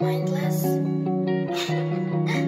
mindless.